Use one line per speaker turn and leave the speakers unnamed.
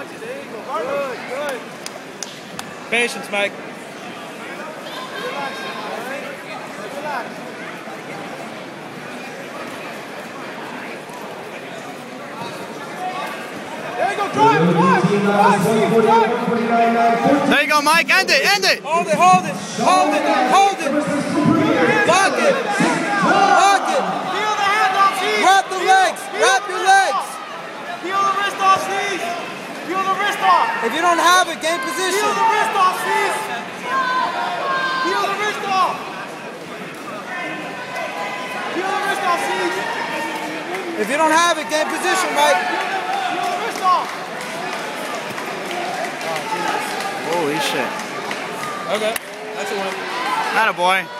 Watch it. There you go. Good, good.
Patience, Mike.
Relax. All right? Relax. There you go. Drive, drive. Drive, Steve, drive.
There you go, Mike. End it, end it.
Hold it, hold it, hold it, hold it. Lock it. Lock it.
Feel the hand off, Steve.
Wrap the legs. Wrap
the
your legs.
off. Feel the wrist off, Steve. Feel the wrist off.
If you don't have it, gain
Feel
position.
the wrist off, Steve. Feel the wrist off. Feel the wrist off, Steve.
If you don't have it, gain position, Mike.
Feel the wrist off.
Holy shit.
Okay, that's a win.
Atta boy.